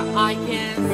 I can